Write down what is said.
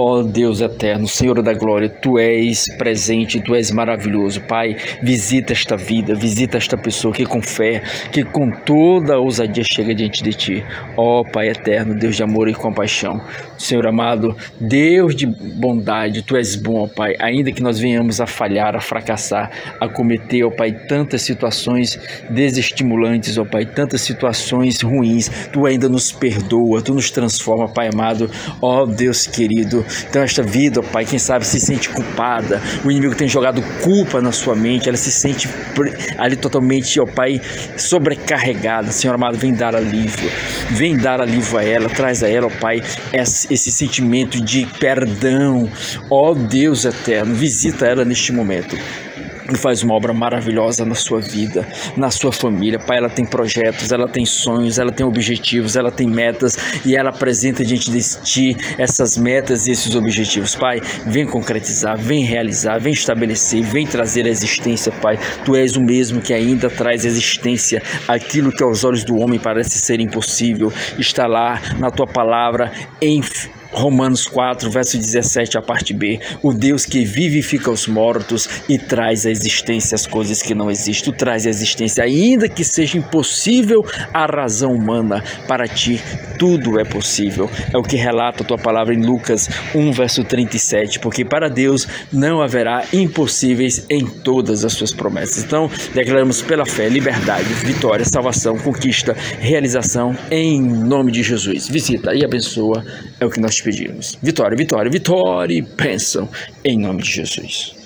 Ó oh Deus eterno, Senhor da glória, tu és presente, tu és maravilhoso. Pai, visita esta vida, visita esta pessoa que com fé, que com toda a ousadia chega diante de ti. Ó oh, Pai eterno, Deus de amor e compaixão. Senhor amado, Deus de bondade, tu és bom, ó Pai, ainda que nós venhamos a falhar, a fracassar, a cometer, ó Pai, tantas situações desestimulantes, ó Pai, tantas situações ruins, tu ainda nos perdoa, tu nos transforma, Pai amado. Ó Deus querido, então, esta vida, ó Pai, quem sabe se sente culpada, o inimigo tem jogado culpa na sua mente, ela se sente ali totalmente, ó Pai, sobrecarregada. Senhor amado, vem dar alívio, vem dar alívio a ela, traz a ela, ó Pai, esse sentimento de perdão, ó Deus eterno, visita ela neste momento e faz uma obra maravilhosa na sua vida, na sua família. Pai, ela tem projetos, ela tem sonhos, ela tem objetivos, ela tem metas e ela apresenta diante de ti essas metas e esses objetivos. Pai, vem concretizar, vem realizar, vem estabelecer, vem trazer a existência, Pai. Tu és o mesmo que ainda traz existência aquilo que aos olhos do homem parece ser impossível. Está lá na tua palavra em Romanos 4, verso 17, a parte B. O Deus que vivifica os mortos e traz à existência as coisas que não existem. Traz à existência, ainda que seja impossível a razão humana. Para ti, tudo é possível. É o que relata a tua palavra em Lucas 1, verso 37. Porque para Deus não haverá impossíveis em todas as suas promessas. Então, declaramos pela fé, liberdade, vitória, salvação, conquista, realização, em nome de Jesus. Visita e abençoa. É o que nós te pedimos. Vitória, vitória, vitória bênção em nome de Jesus.